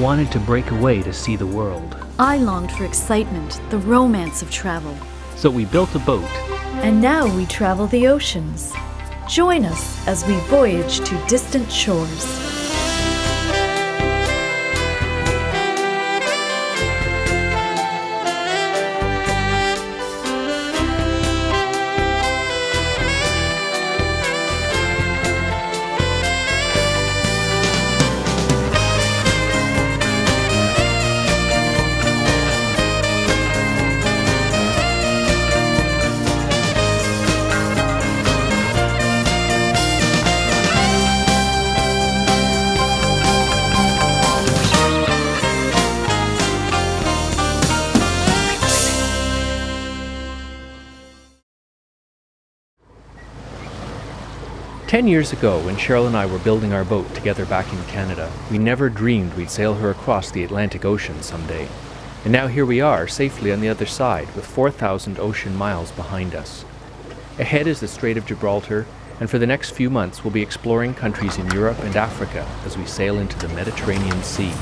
wanted to break away to see the world. I longed for excitement, the romance of travel. So we built a boat. And now we travel the oceans. Join us as we voyage to distant shores. Ten years ago, when Sheryl and I were building our boat together back in Canada, we never dreamed we'd sail her across the Atlantic Ocean someday. And now here we are, safely on the other side, with 4,000 ocean miles behind us. Ahead is the Strait of Gibraltar, and for the next few months we'll be exploring countries in Europe and Africa as we sail into the Mediterranean Sea.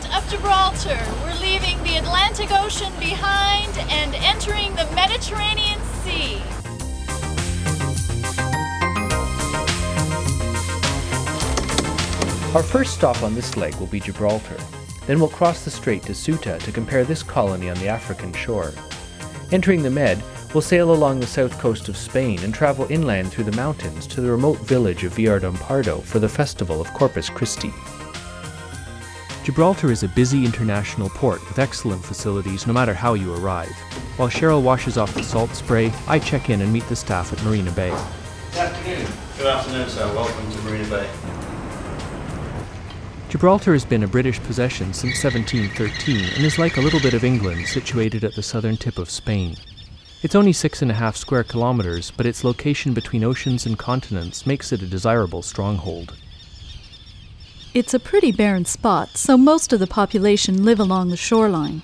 Strait of Gibraltar. We're leaving the Atlantic Ocean behind and entering the Mediterranean Sea. Our first stop on this leg will be Gibraltar. Then we'll cross the strait to Ceuta to compare this colony on the African shore. Entering the Med, we'll sail along the south coast of Spain and travel inland through the mountains to the remote village of Villar Pardo for the festival of Corpus Christi. Gibraltar is a busy international port with excellent facilities no matter how you arrive. While Sheryl washes off the salt spray, I check in and meet the staff at Marina Bay. Good afternoon. Good afternoon, sir. Welcome to Marina Bay. Gibraltar has been a British possession since 1713 and is like a little bit of England situated at the southern tip of Spain. It's only six and a half square kilometers, but its location between oceans and continents makes it a desirable stronghold. It's a pretty barren spot, so most of the population live along the shoreline.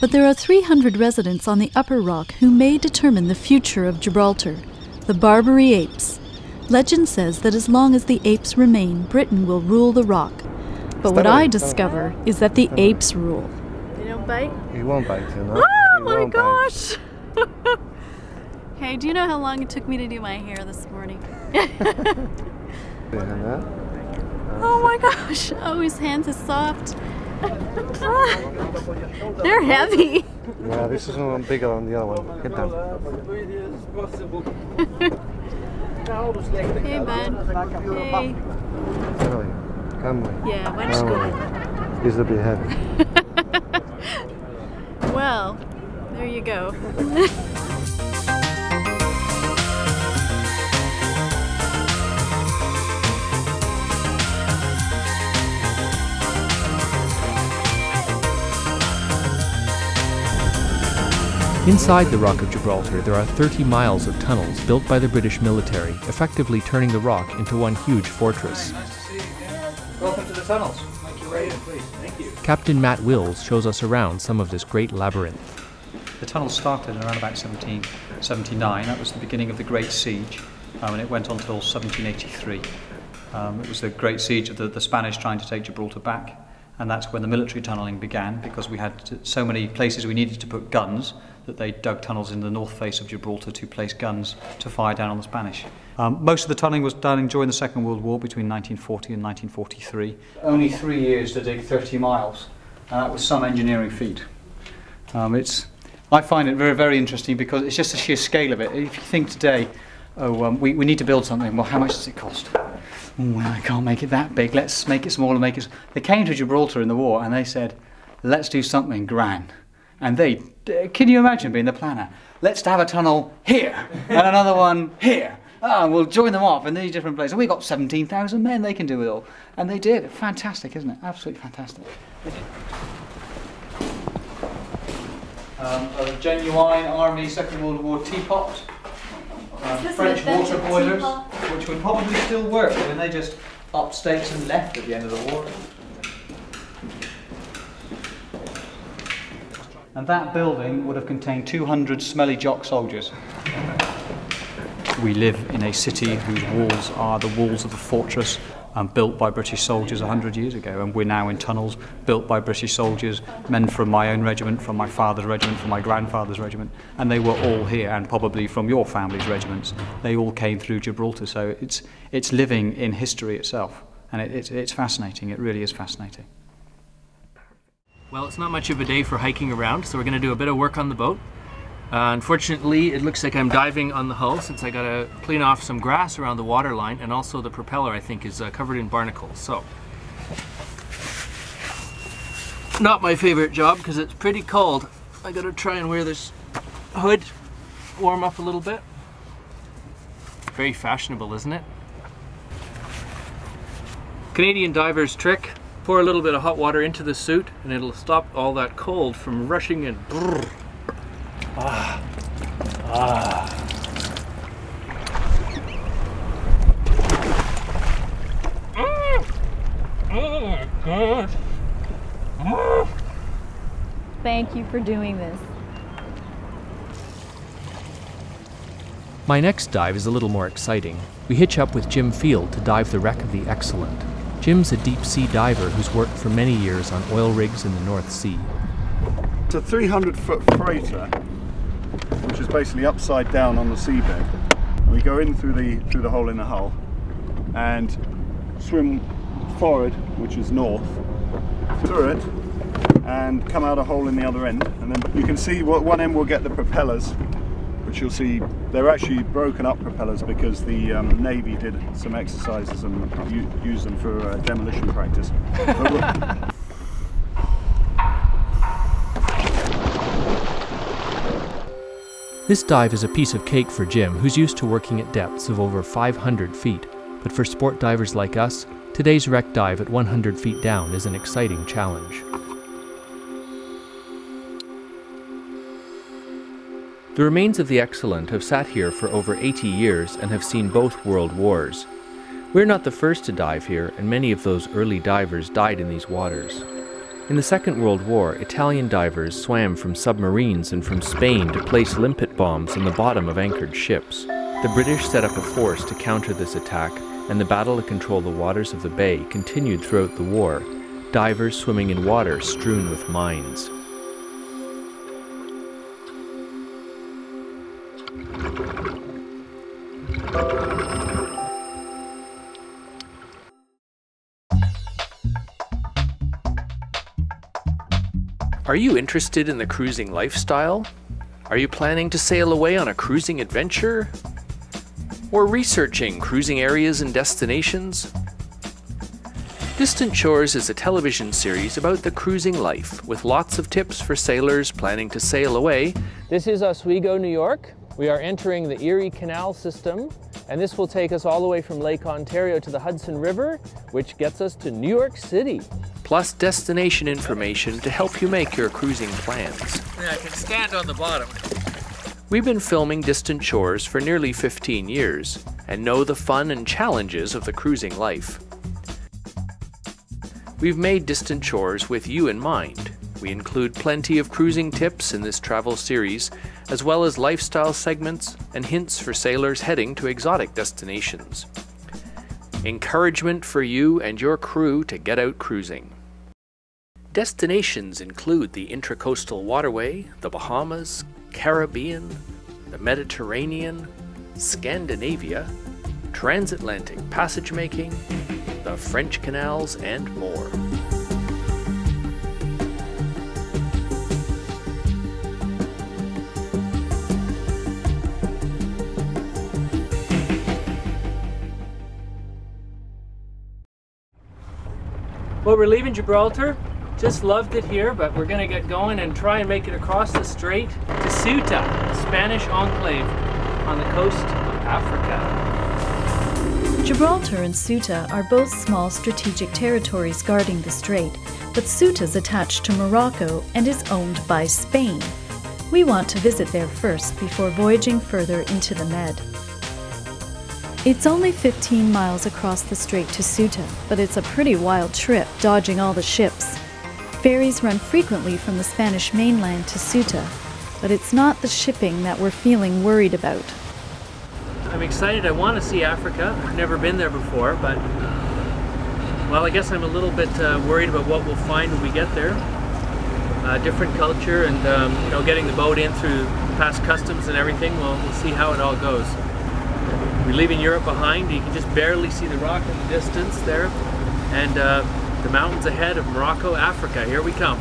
But there are 300 residents on the upper rock who may determine the future of Gibraltar the Barbary apes. Legend says that as long as the apes remain, Britain will rule the rock. But what I discover is that the apes rule. They don't bite? He won't bite you, no? Oh ah, He my gosh! hey, do you know how long it took me to do my hair this morning? Oh my gosh! Oh, his hands are soft. They're heavy. Yeah, this is one bigger than the other one. Get down. Hey, bud. Hey. Come on. Yeah, why don't you? This will be heavy. Well, there you go. Inside the Rock of Gibraltar, there are 30 miles of tunnels built by the British military, effectively turning the rock into one huge fortress. Nice to see you. Welcome to the tunnels. Make your way in, please. Thank you. Captain Matt Wills shows us around some of this great labyrinth. The tunnel started around about 1779. That was the beginning of the Great Siege, um, and it went on until 1783. Um, it was the Great Siege of the, the Spanish trying to take Gibraltar back, and that's when the military tunnelling began because we had to, so many places we needed to put guns that they dug tunnels in the north face of Gibraltar to place guns to fire down on the Spanish. Um, most of the tunnelling was done during the Second World War between 1940 and 1943. Only three years to dig 30 miles, and that was some engineering feat. Um, it's, I find it very, very interesting because it's just the sheer scale of it. If you think today, oh, um, we, we need to build something, well, how much does it cost? "Oh, well, I can't make it that big, let's make it smaller, make it... They came to Gibraltar in the war and they said, let's do something grand. And they, can you imagine being the planner? Let's have a tunnel here and another one here. Ah, we'll join them off in these different places. We've got 17,000 men, they can do it all. And they did. Fantastic, isn't it? Absolutely fantastic. Um, a genuine Army Second World War teapot. Um, French water boilers, which would probably still work when they just upped stakes and left at the end of the war. And that building would have contained 200 smelly jock soldiers. we live in a city whose walls are the walls of a fortress um, built by British soldiers 100 years ago, and we're now in tunnels built by British soldiers, men from my own regiment, from my father's regiment, from my grandfather's regiment, and they were all here, and probably from your family's regiments. They all came through Gibraltar, so it's, it's living in history itself, and it, it, it's fascinating. It really is fascinating. Well, it's not much of a day for hiking around, so we're going to do a bit of work on the boat. Uh, unfortunately, it looks like I'm diving on the hull since I got to clean off some grass around the water line, and also the propeller, I think, is uh, covered in barnacles. So, not my favorite job because it's pretty cold. I got to try and wear this hood, warm up a little bit. Very fashionable, isn't it? Canadian diver's trick pour a little bit of hot water into the suit and it'll stop all that cold from rushing in. Brrr. Ah. Ah. Oh, God. Thank you for doing this. My next dive is a little more exciting. We hitch up with Jim Field to dive the wreck of the Excellent. Jim's a deep sea diver who's worked for many years on oil rigs in the North Sea. It's a 300 foot freighter, which is basically upside down on the seabed. We go in through the through the hole in the hull and swim forward, which is north, through it, and come out a hole in the other end. And then you can see what one end will get the propellers, which you'll see they're actually broken up propellers because the um, Navy did some exercises and u- use them for uh, demolition practice. This dive is a piece of cake for Jim, who's used to working at depths of over 500 feet. But for sport divers like us, today's wreck dive at 100 feet down is an exciting challenge. The remains of the Excellent have sat here for over 80 years and have seen both world wars. We're not the first to dive here, and many of those early divers died in these waters. In the Second World War, Italian divers swam from submarines and from Spain to place limpet bombs on the bottom of anchored ships. The British set up a force to counter this attack, and the battle to control the waters of the bay continued throughout the war, divers swimming in water strewn with mines. Are you interested in the cruising lifestyle? Are you planning to sail away on a cruising adventure? Or researching cruising areas and destinations? Distant Shores is a television series about the cruising life with lots of tips for sailors planning to sail away. This is Oswego, New York. We are entering the Erie Canal system, and this will take us all the way from Lake Ontario to the Hudson River, which gets us to New York City. Plus destination information to help you make your cruising plans. I can stand on the bottom. We've been filming Distant Shores for nearly 15 years and know the fun and challenges of the cruising life. We've made Distant Shores with you in mind. We include plenty of cruising tips in this travel series, as well as lifestyle segments and hints for sailors heading to exotic destinations. Encouragement for you and your crew to get out cruising. Destinations include the Intracoastal Waterway, the Bahamas, Caribbean, the Mediterranean, Scandinavia, transatlantic passage making, the French canals, and more. Well, we're leaving Gibraltar. Just loved it here, but we're going to get going and try and make it across the strait to Ceuta, a Spanish enclave on the coast of Africa. Gibraltar and Ceuta are both small strategic territories guarding the strait, but Ceuta's attached to Morocco and is owned by Spain. We want to visit there first before voyaging further into the Med. It's only 15 miles across the strait to Ceuta, but it's a pretty wild trip dodging all the ships. Ferries run frequently from the Spanish mainland to Ceuta, but it's not the shipping that we're feeling worried about. I'm excited. I want to see Africa. I've never been there before, but well, I guess I'm a little bit uh, worried about what we'll find when we get there. Uh, different culture, and um, you know, getting the boat in through past customs and everything. Well, we'll see how it all goes. We're leaving Europe behind. You can just barely see the rock in the distance there, and uh, the mountains ahead of Morocco, Africa. Here we come.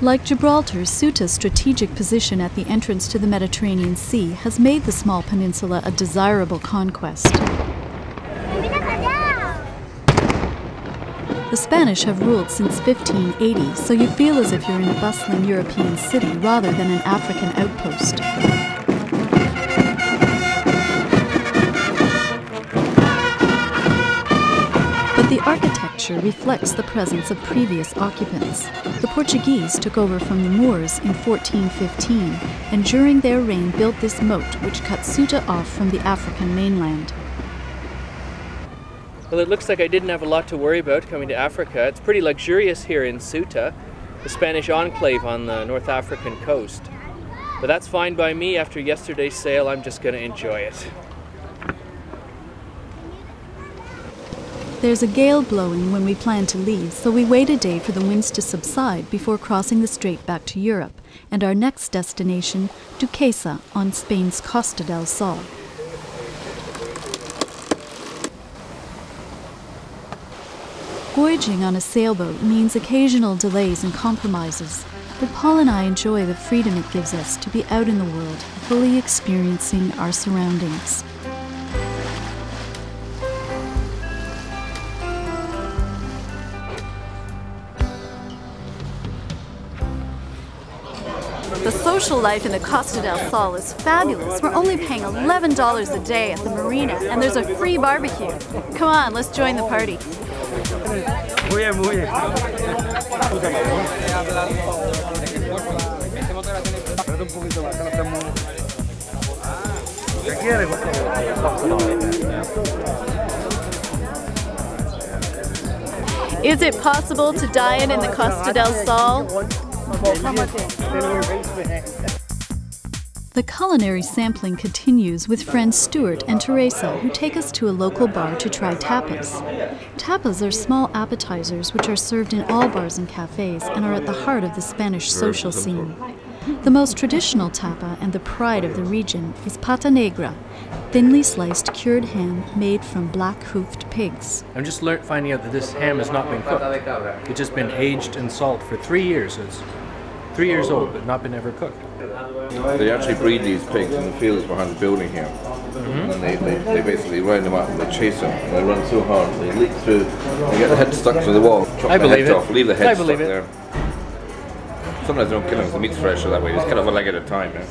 Like Gibraltar, Ceuta's strategic position at the entrance to the Mediterranean Sea has made the small peninsula a desirable conquest. The Spanish have ruled since 1580, so you feel as if you're in a bustling European city rather than an African outpost. Architecture reflects the presence of previous occupants. The Portuguese took over from the Moors in 1415 and during their reign built this moat which cut Ceuta off from the African mainland. Well, it looks like I didn't have a lot to worry about coming to Africa. It's pretty luxurious here in Ceuta, the Spanish enclave on the North African coast. But that's fine by me. After yesterday's sail, I'm just going to enjoy it. There's a gale blowing when we plan to leave, so we wait a day for the winds to subside before crossing the strait back to Europe and our next destination, Duquesa on Spain's Costa del Sol. Voyaging on a sailboat means occasional delays and compromises, but Paul and I enjoy the freedom it gives us to be out in the world, fully experiencing our surroundings. Social life in the Costa del Sol is fabulous. We're only paying $11 a day at the marina, and there's a free barbecue. Come on, let's join the party. Muy bien, muy bien. ¿Qué quieres? Is it possible to dine in the Costa del Sol? The culinary sampling continues with friends Stuart and Teresa, who take us to a local bar to try tapas. Tapas are small appetizers which are served in all bars and cafes and are at the heart of the Spanish social scene. The most traditional tapa and the pride of the region is pata negra, thinly sliced cured ham made from black hoofed pigs. I'm just lear- finding out that this ham has not been cooked. It's just been aged in salt for three years. It's three years old, but not been ever cooked. They actually breed these pigs in the fields behind the building here. Mm-hmm. And they, they, they basically round them up and they chase them. And they run so hard, they leap through, they get the head stuck to the wall. Chop I the believe it. off, leave the head I stuck it. there. Sometimes they don't kill them, 'cause the meat's fresher that way. Just cut off a leg at a time. Yeah.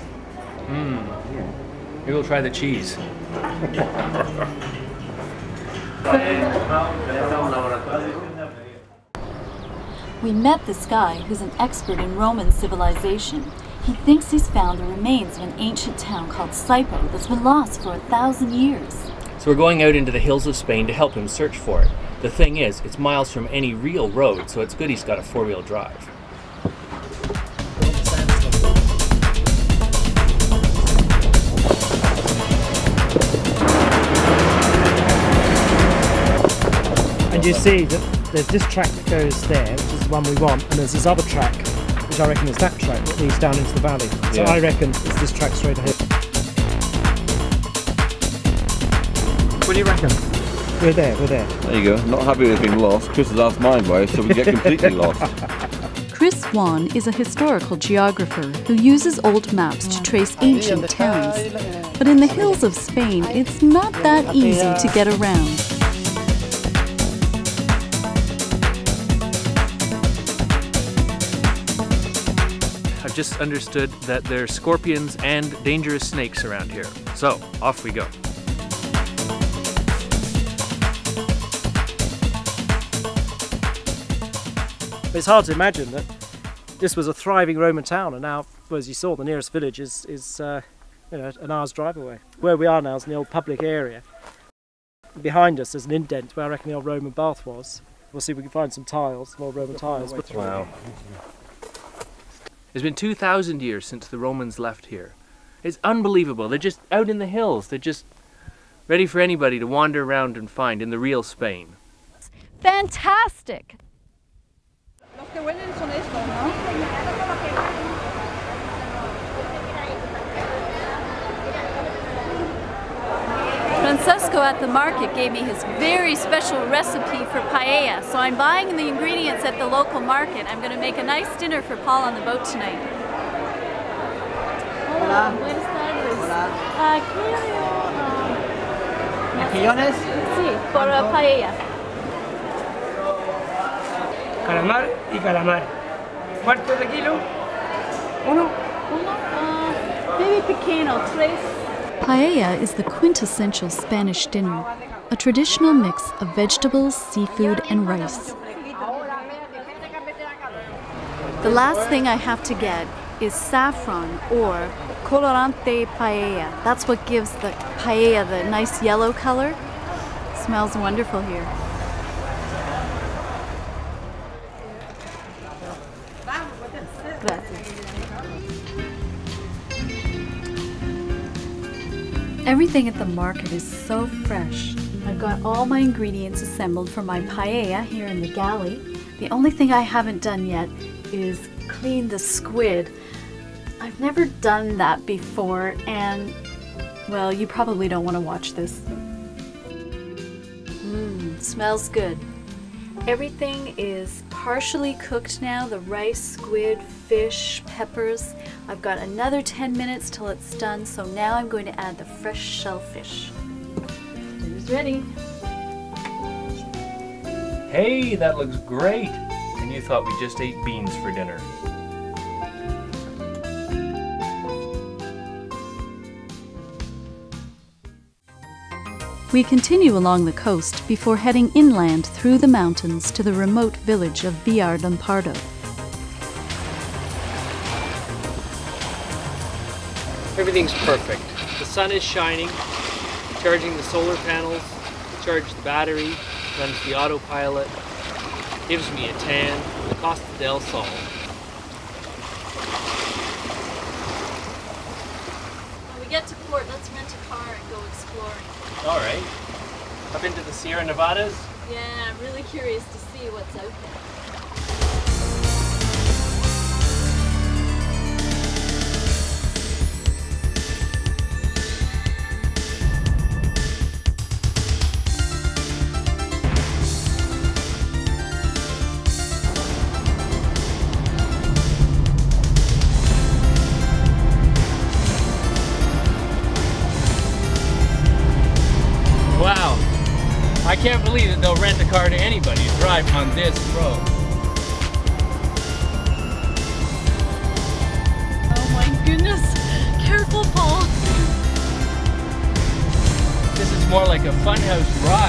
Hmm. Maybe we'll try the cheese. We met this guy who's an expert in Roman civilization. He thinks he's found the remains of an ancient town called Saepo that's been lost for a thousand years. So we're going out into the hills of Spain to help him search for it. The thing is, it's miles from any real road, so it's good he's got a four wheel drive. And you see that there's this track that goes there, which is the one we want, and there's this other track, which I reckon is that track that leads down into the valley. So Yeah. I reckon it's this track straight ahead. What do you reckon? We're there, we're there. There you go. Not happy with being lost. Chris has asked mine why, so we get completely lost. Chris Swan is a historical geographer who uses old maps to trace ancient towns. But in the hills of Spain, it's not that easy to get around. I've just understood that there's scorpions and dangerous snakes around here. So, off we go. It's hard to imagine that this was a thriving Roman town, and now, as you saw, the nearest village is, is uh, you know, an hour's drive away. Where we are now is in the old public area. Behind us is an indent where I reckon the old Roman bath was. We'll see if we can find some tiles, more Roman tiles. Wow. It's been 2,000 years since the Romans left here. It's unbelievable. They're just out in the hills. They're just ready for anybody to wander around and find in the real Spain. Fantastic! Francesco at the market gave me his very special recipe for paella, so I'm buying the ingredients at the local market. I'm going to make a nice dinner for Paul on the boat tonight. Hola, buenas tardes. Ah, quiero, ah, ¿Mejillones? Sí, por uh, paella. Calamar y calamar. ¿Cuarto de kilo? ¿Uno? Uno, ah, baby pequeño, tres. Paella is the quintessential Spanish dinner, a traditional mix of vegetables, seafood, and rice. The last thing I have to get is saffron or colorante paella. That's what gives the paella the nice yellow color. Smells wonderful here. Everything at the market is so fresh. I've got all my ingredients assembled for my paella here in the galley. The only thing I haven't done yet is clean the squid. I've never done that before, and well, you probably don't want to watch this. Mmm, smells good. Everything is partially cooked now the rice, squid, fish, peppers. I've got another 10 minutes till it's done, so now I'm going to add the fresh shellfish. Dinner's ready. Hey, that looks great! And you thought we just ate beans for dinner. We continue along the coast before heading inland through the mountains to the remote village of Villar del Everything's perfect. The sun is shining, charging the solar panels, charge the battery, runs the autopilot, gives me a tan, the Costa del Sol. When we get to port, let's rent a car and go exploring. All right. Up into the Sierra Nevadas. Yeah, I'm really curious to see what's out there. Drive on this road. Oh my goodness! Careful, Paul! This is more like a funhouse ride.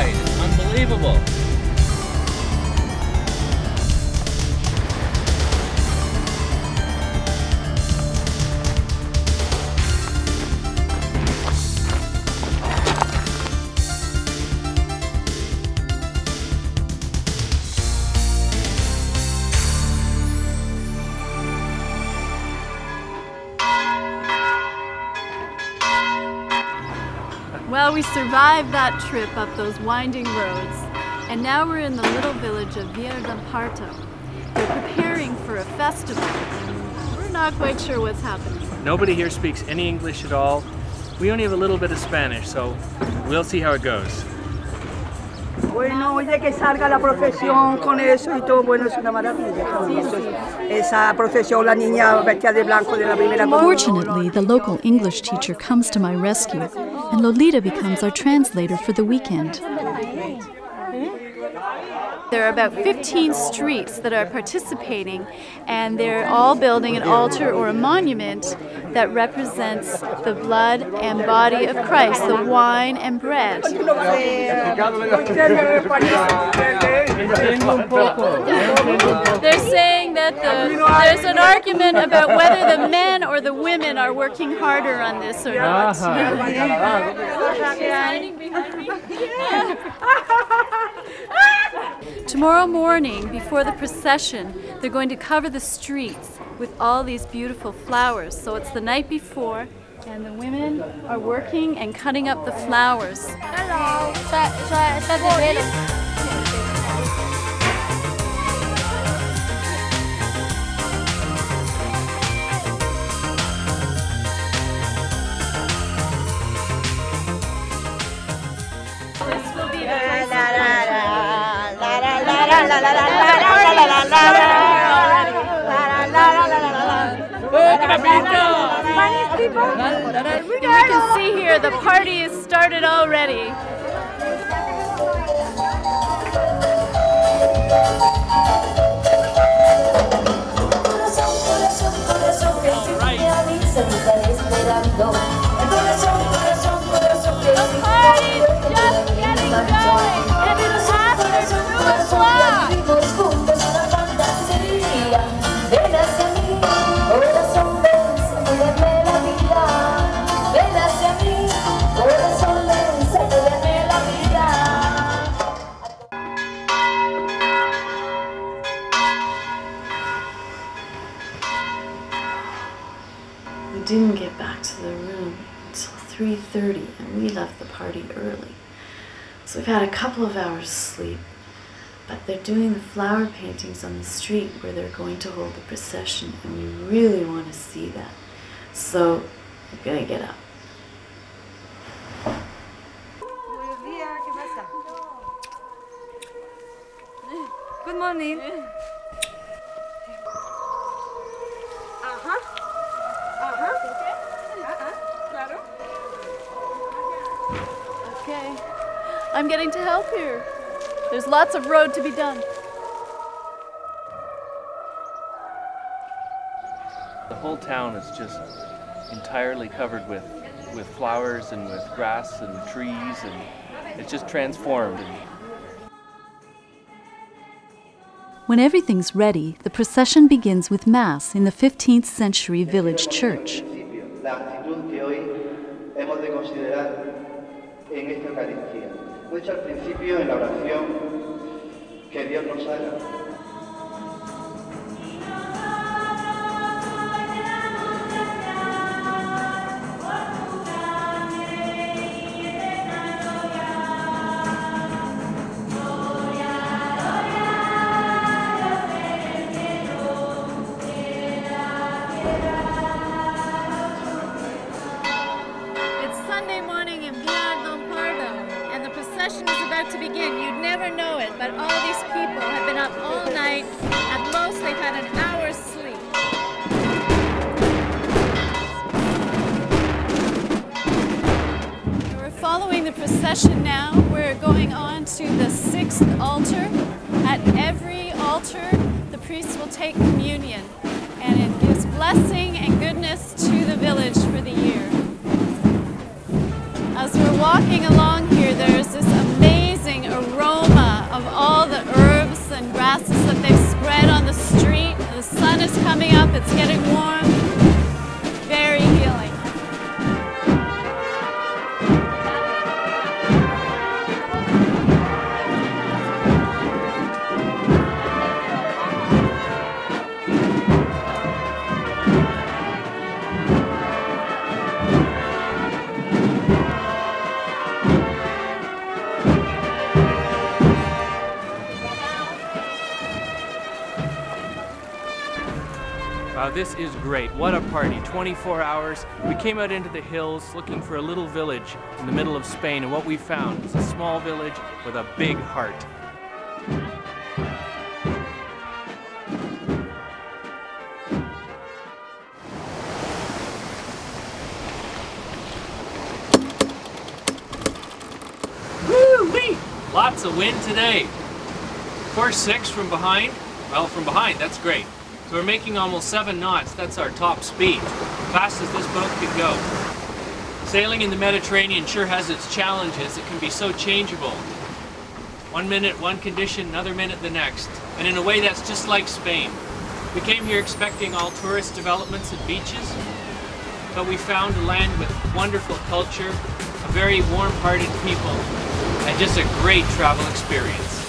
Survived that trip up those winding roads, and now we're in the little village of Villar del Parto. They're preparing for a festival, and we're not quite sure what's happening. Nobody here speaks any English at all. We only have a little bit of Spanish, so we'll see how it goes. Bueno, oye, que salga la procesión con eso y todo, bueno, es una maravilla. Esa procesión, la niña vestida de blanco de la primera. Fortunately, the local English teacher comes to my rescue, and Lolita becomes our translator for the weekend. There are about 15 streets that are participating, and they're all building an altar or a monument that represents the blood and body of Christ, the wine and bread. They're saying that the, there's an argument about whether the men or the women are working harder on this or not. Standing behind me. Tomorrow morning, before the procession, they're going to cover the streets with all these beautiful flowers. So it's the night before, and the women are working and cutting up the flowers. Hello, We can see here the party has started already. Party's just getting going, and it has Ven So we've had a couple of hours sleep. But they're doing the flower paintings on the street where they're going to hold the procession and we really want to see that. So we're going to get up. Good morning. I'm getting to help here. There's lots of road to be done. The whole town is just entirely covered with, with flowers and with grass and trees, and it's just transformed. When everything's ready, the procession begins with Mass in the 15th century village church. La actitud que hoy hemos de considerar en esta Eucaristía. Lo he dicho al principio en la oración que Dios nos haga. This is great. What a party. 24 hours. We came out into the hills looking for a little village in the middle of Spain, and what we found is a small village with a big heart. Woo-wee! Lots of wind today. Course six from behind. Well, from behind, that's great. So we're making almost seven knots. That's our top speed. Fast as this boat could go. Sailing in the Mediterranean sure has its challenges. It can be so changeable. One minute, one condition, another minute, the next. And in a way, that's just like Spain. We came here expecting all tourist developments and beaches, but we found a land with wonderful culture, a very warm-hearted people, and just a great travel experience.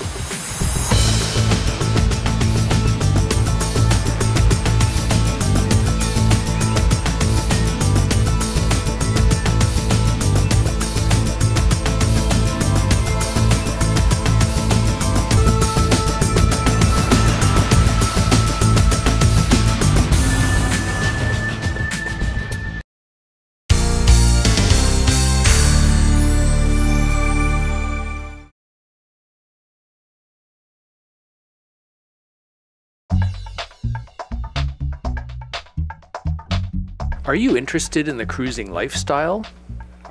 Are you interested in the cruising lifestyle?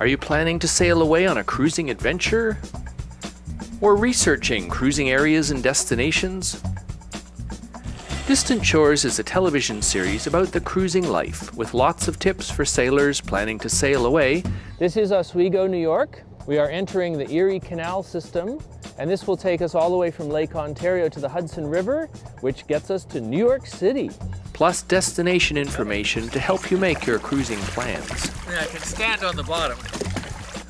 Are you planning to sail away on a cruising adventure? Or researching cruising areas and destinations? Distant Shores is a television series about the cruising life with lots of tips for sailors planning to sail away. This is Oswego, New York. We are entering the Erie Canal system, and this will take us all the way from Lake Ontario to the Hudson River, which gets us to New York City. Plus destination information to help you make your cruising plans. Yeah, I can stand on the bottom.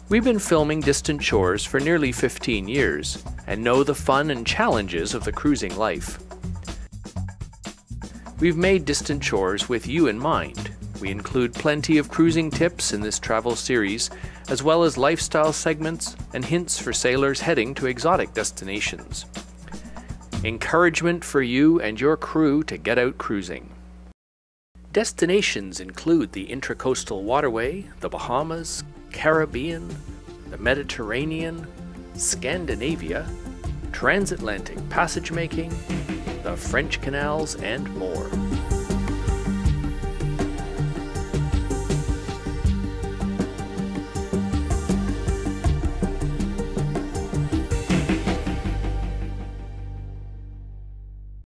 We've been filming Distant Shores for nearly 15 years and know the fun and challenges of the cruising life. We've made Distant Shores with you in mind. We include plenty of cruising tips in this travel series, as well as lifestyle segments and hints for sailors heading to exotic destinations. Encouragement for you and your crew to get out cruising. Destinations include the Intracoastal Waterway, the Bahamas, Caribbean, the Mediterranean, Scandinavia, transatlantic passage making, the French canals, and more.